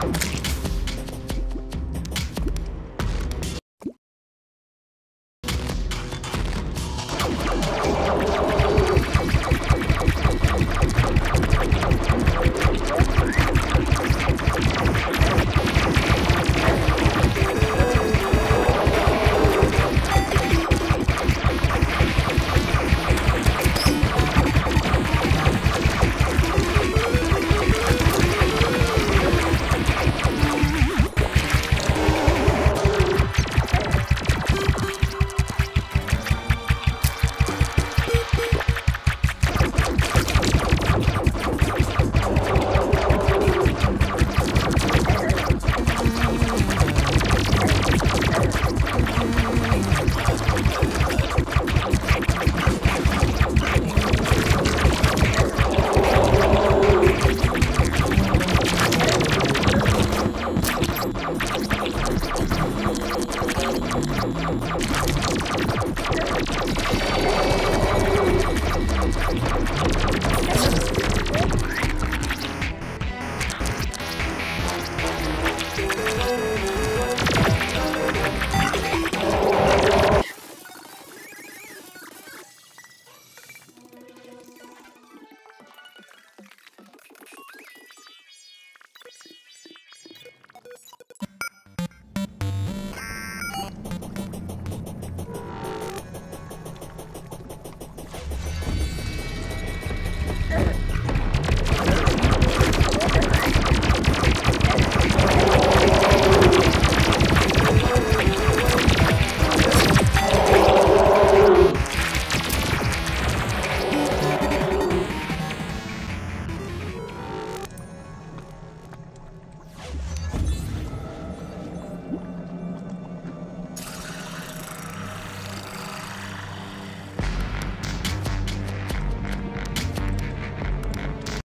Thank Oh, my God.